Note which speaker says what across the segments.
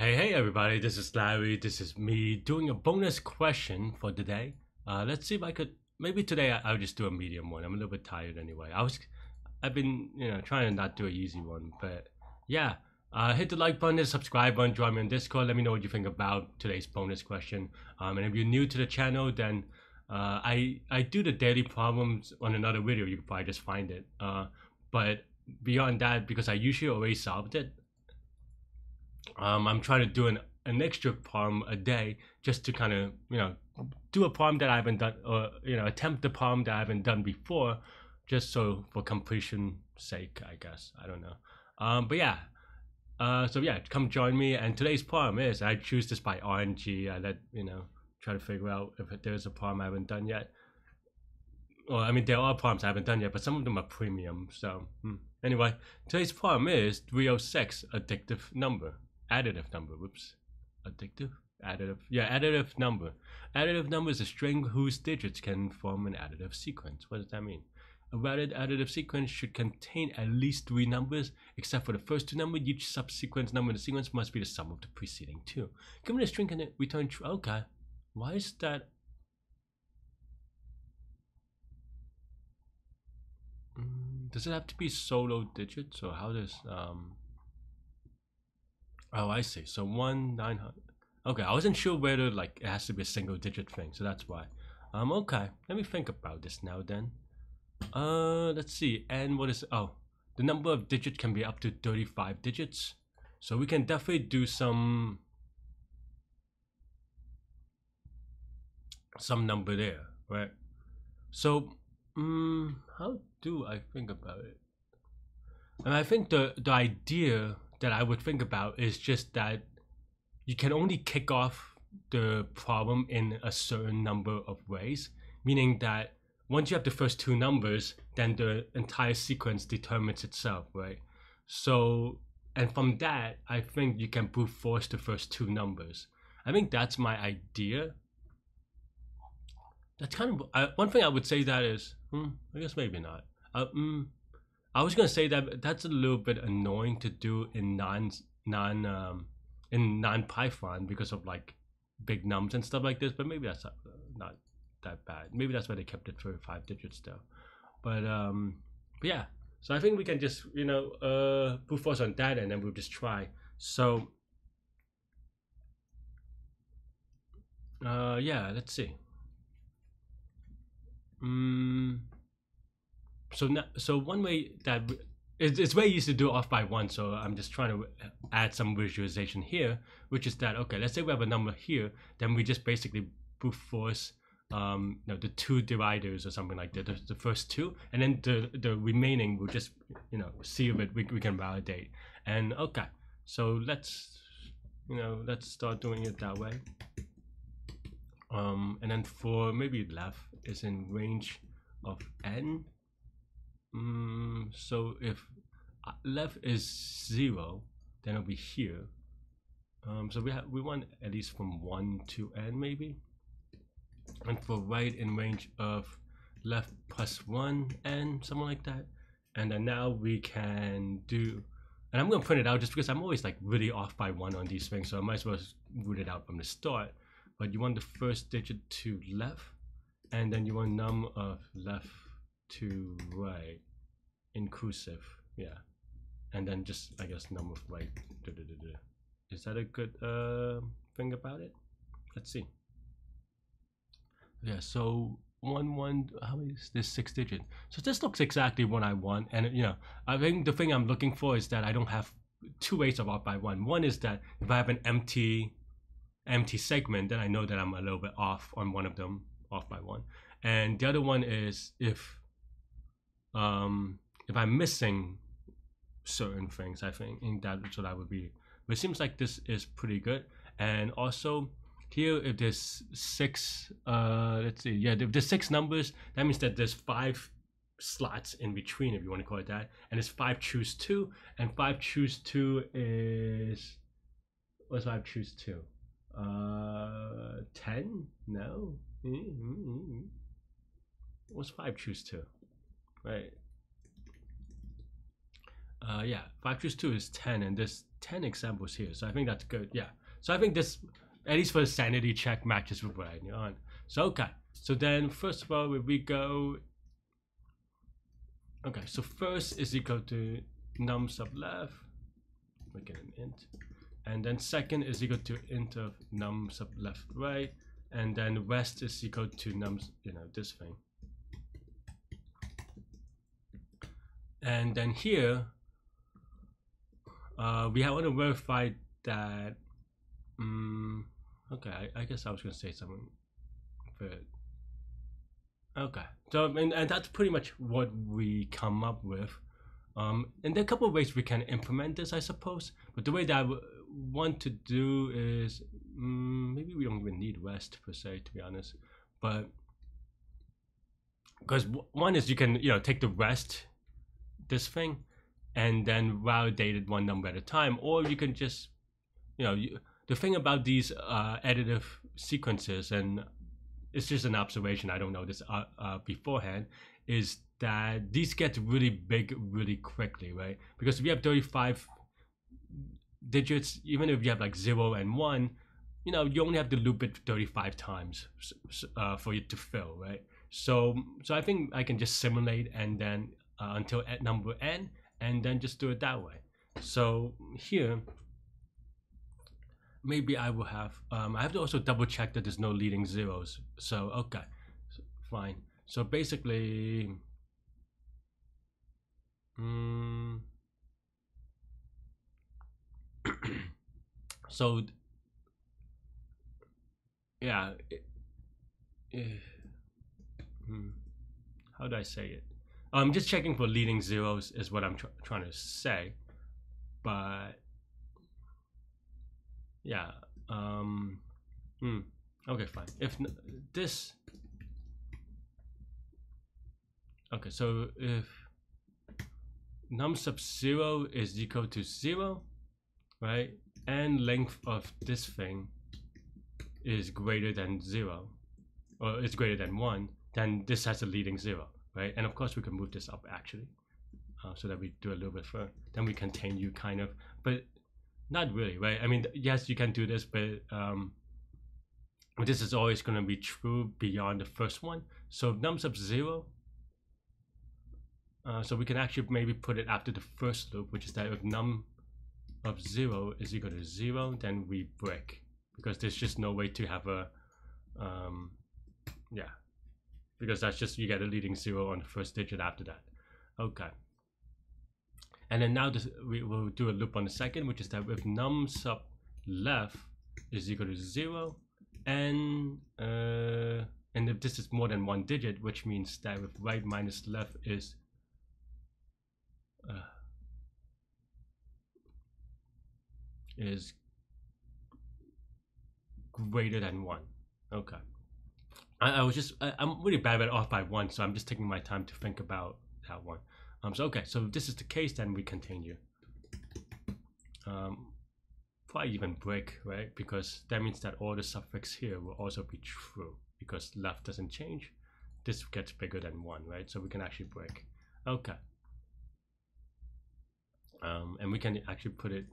Speaker 1: Hey, hey, everybody, this is Larry. This is me doing a bonus question for today. Uh, let's see if I could. Maybe today I, will just do a medium one. I'm a little bit tired anyway. I was, I've been, you know, trying to not do a easy one, but yeah. Uh, hit the like button, the subscribe button, join me on Discord. Let me know what you think about today's bonus question. Um, and if you're new to the channel, then uh, I I do the daily problems on another video. You can probably just find it. Uh, but beyond that, because I usually already solved it, um, I'm trying to do an, an extra problem a day just to kind of, you know, do a problem that I haven't done, or, you know, attempt the problem that I haven't done before, just so for completion sake, I guess. I don't know. Um, but yeah, uh, so yeah, come join me. And today's problem is I choose this by RNG. I let, you know, try to figure out if there's a problem I haven't done yet. Well, I mean, there are problems I haven't done yet, but some of them are premium. So, hmm. anyway, today's problem is 306, addictive number additive number. Whoops. Addictive? Additive. Yeah, additive number. Additive number is a string whose digits can form an additive sequence. What does that mean? A valid additive sequence should contain at least three numbers, except for the first two numbers. Each subsequent number in the sequence must be the sum of the preceding two. Given a string can return true. Okay. Why is that? Mm, does it have to be solo digits, or how does um? Oh, I see. So one nine hundred. Okay, I wasn't sure whether like it has to be a single digit thing, so that's why. Um, okay. Let me think about this now then. Uh, let's see. And what is oh, the number of digits can be up to thirty-five digits, so we can definitely do some some number there, right? So, um, how do I think about it? And I think the the idea that I would think about is just that you can only kick off the problem in a certain number of ways, meaning that once you have the first two numbers, then the entire sequence determines itself, right? So, and from that, I think you can brute force the first two numbers. I think that's my idea. That's kind of uh, one thing I would say that is, hmm, I guess maybe not. Uh, mm, I was gonna say that that's a little bit annoying to do in non non um, in non Python because of like big nums and stuff like this. But maybe that's not, that bad. Maybe that's why they kept it for five digits though. But um, but yeah. So I think we can just you know uh brute force on that and then we'll just try. So uh yeah, let's see. Mm so now, so one way that it's, it's very easy to do off by one so i'm just trying to add some visualization here which is that okay let's say we have a number here then we just basically brute force um you know the two dividers or something like that the, the first two and then the the remaining we'll just you know see if it we, we can validate. And okay so let's you know let's start doing it that way. Um and then for maybe left is in range of n Mm, so if left is zero, then it'll be here. Um, so we have we want at least from one to n maybe. And for right in range of left plus one n, something like that. And then now we can do, and I'm gonna print it out just because I'm always like really off by one on these things, so I might as well root it out from the start. But you want the first digit to left, and then you want num of left to right inclusive yeah. And then just i guess number of right is that a good uh, thing about it? Let's see. Yeah so one one how many is this? Six digit. So this looks exactly what i want and you know i think the thing i'm looking for is that i don't have two ways of off by one. One is that if i have an empty empty segment then i know that i'm a little bit off on one of them off by one. And the other one is if um, if I'm missing certain things, I think in that's what I would be. But it seems like this is pretty good. And also here, if there's six, uh, let's see, yeah, if there's six numbers, that means that there's five slots in between, if you want to call it that. And it's five choose two, and five choose two is what's five choose two? Uh, ten? No. Mm-hmm. What's five choose two? Right uh, yeah, 5 choose 2 is 10, and there's 10 examples here. So I think that's good. Yeah. So I think this, at least for the sanity check, matches with what I knew on. So, okay. So then, first of all, if we go... Okay, so first is equal to num sub left. We get an int. And then second is equal to int of num sub left right. And then west is equal to num, you know, this thing. And then here, uh, we have to verify that. Um, okay, I, I, guess I was going to say something, but okay. So and, and that's pretty much what we come up with. Um, and there are a couple of ways we can implement this, I suppose. But the way that I want to do is um, maybe we don't even need REST per se, to be honest. But because one is you can you know take the rest this thing and then validate it one number at a time. Or you can just you know you, the thing about these uh, additive sequences and it's just an observation i don't know this uh, uh, beforehand is that these get really big really quickly right? Because if you have 35 digits even if you have like 0 and 1 you know you only have to loop it 35 times uh, for it to fill right? So so i think i can just simulate and then uh, until at number n and then just do it that way. So here, maybe I will have, um, I have to also double check that there's no leading zeros. So, okay, so, fine. So basically, um, so yeah, it, it, hmm, how do I say it? I'm just checking for leading zeros is what I'm tr trying to say. But yeah, um, hmm, okay, fine. If this, okay, so if num sub zero is equal to zero, right, and length of this thing is greater than zero, or is greater than one, then this has a leading zero right? And of course we can move this up actually, uh, so that we do a little bit further. Then we contain continue kind of, but not really, right? I mean, yes, you can do this, but um, this is always going to be true beyond the first one. So num sub zero. Uh, so we can actually maybe put it after the first loop, which is that if num of zero is equal to zero, then we break because there's just no way to have a, um, yeah, because that's just you get a leading zero on the first digit after that. Okay. And then now this, we will do a loop on the second, which is that if num sub left is equal to zero, and uh, and if this is more than one digit, which means that if right minus left is uh, is greater than one. Okay. I, I was just I, am really bad at off by one, so I'm just taking my time to think about that one. Um, so okay, so if this is the case, then we continue. Um, probably even break, right? Because that means that all the suffix here will also be true because left doesn't change. This gets bigger than one, right? So we can actually break. Okay. Um, and we can actually put it,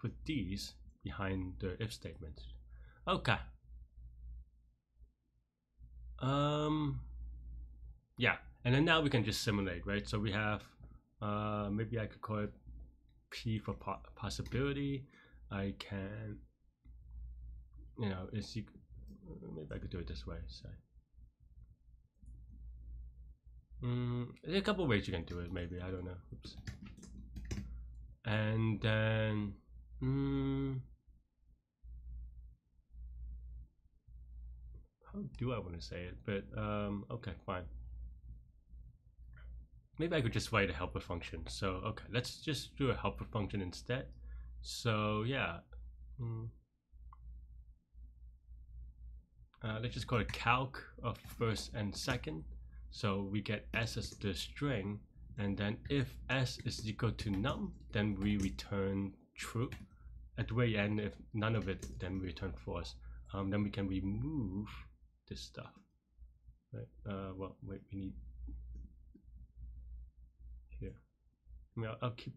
Speaker 1: put these behind the if statement. Okay. Um, yeah, and then now we can just simulate, right? So we have, uh, maybe I could call it P for po possibility. I can, you know, is maybe I could do it this way. So, mm, there's a couple ways you can do it. Maybe I don't know. Oops. And then, mm, how do I want to say it? But um, okay, fine. Maybe I could just write a helper function. So okay, let's just do a helper function instead. So yeah, mm. uh, let's just call it calc of first and second. So we get s as the string, and then if s is equal to num, then we return true. At the very end, if none of it, then we return false. Um, then we can remove this stuff. Right? Uh, well, wait, we need here. I mean, I'll, I'll keep.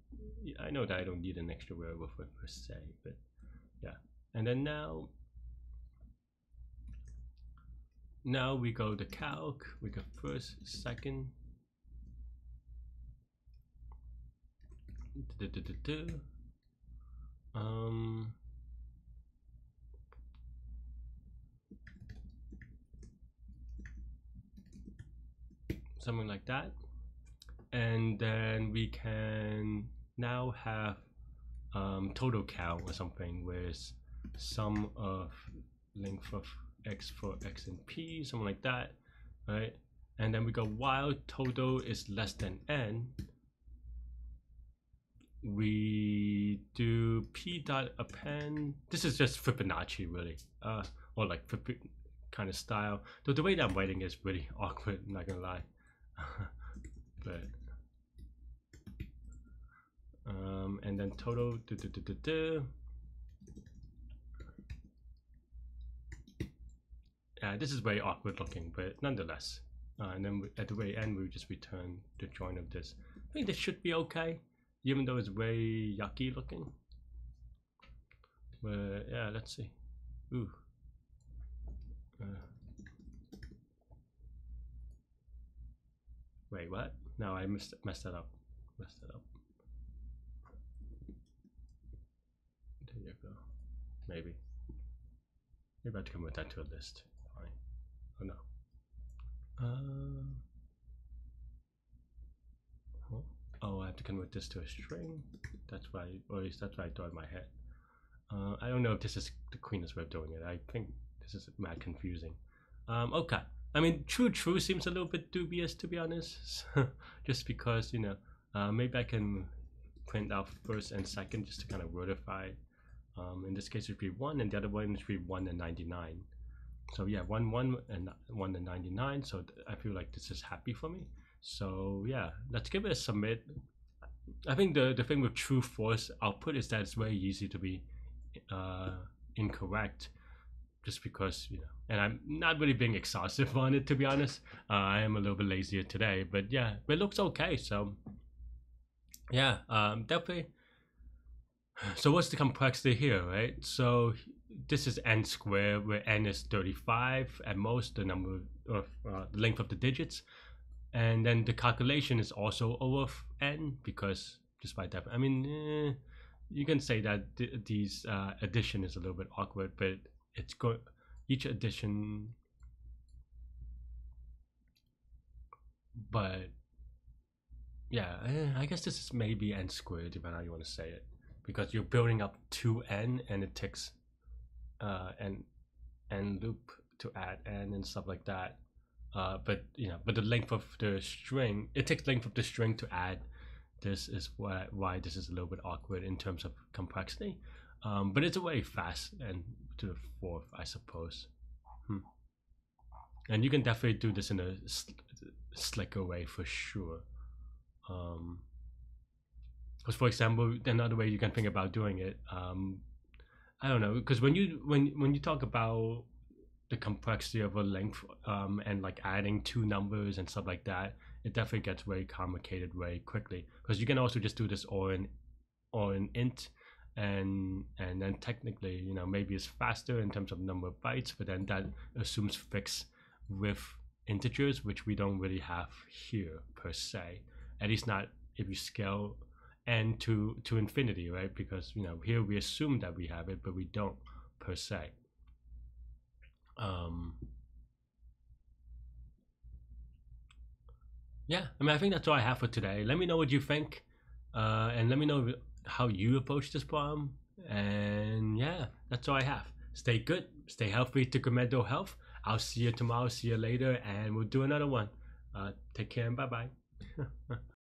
Speaker 1: I know that I don't need an extra variable for per se, but yeah. And then now, now we go to calc. We go first, second. Um. Something like that and then we can now have um, total count or something with sum of length of x for x and p, something like that, right? And then we go while total is less than n, we do p dot append. This is just Fibonacci really, uh, or like kind of style. Though the way that I'm writing is really awkward, not gonna lie. But um, and then total do, do, do. Yeah, this is very awkward looking, but nonetheless. Uh, and then we, at the very end, we just return the join of this. I think this should be okay, even though it's very yucky looking. But yeah, let's see. Ooh. Uh. Wait, what? No, I messed messed that up. Messed that up. There you go. Maybe. I have to convert that to a list. Fine. Oh no. Uh, oh, I have to convert this to a string. That's why, or at least that's why I thought in my head. Uh, I don't know if this is the cleanest way of doing it. I think this is mad confusing. Um, okay. I mean, true, true seems a little bit dubious to be honest. just because, you know, uh, maybe I can print out first and second just to kind of verify um, in this case, it would be 1, and the other one would be 1 and 99. So yeah, 1, 1, and 1 and 99. So I feel like this is happy for me. So yeah, let's give it a submit. I think the, the thing with true false output is that it's very easy to be uh, incorrect just because, you know, and I'm not really being exhaustive on it to be honest. Uh, I am a little bit lazier today, but yeah, it looks okay. So yeah, um, definitely so what's the complexity here, right? So this is n squared, where n is 35 at most, the number of uh, the length of the digits. And then the calculation is also over n because just by that, I mean, eh, you can say that th these uh, addition is a little bit awkward, but it's go each addition, but yeah, eh, I guess this is maybe n squared, depending on how you want to say it because you're building up to n and it takes uh, n n loop to add n and stuff like that. Uh, but you know, but the length of the string, it takes length of the string to add. This is why why this is a little bit awkward in terms of complexity. Um, but it's a way fast and to the fourth, I suppose. Hmm. And you can definitely do this in a slicker way for sure. Um, because for example another way you can think about doing it um, i don't know because when you when when you talk about the complexity of a length um, and like adding two numbers and stuff like that it definitely gets very complicated very quickly because you can also just do this or an or in int and and then technically you know maybe it's faster in terms of number of bytes but then that assumes fixed with integers which we don't really have here per se at least not if you scale n to to infinity right? Because you know here we assume that we have it but we don't per se. Um yeah i mean i think that's all i have for today. Let me know what you think uh and let me know how you approach this problem and yeah that's all i have. Stay good stay healthy to mental health. I'll see you tomorrow see you later and we'll do another one. Uh take care and bye bye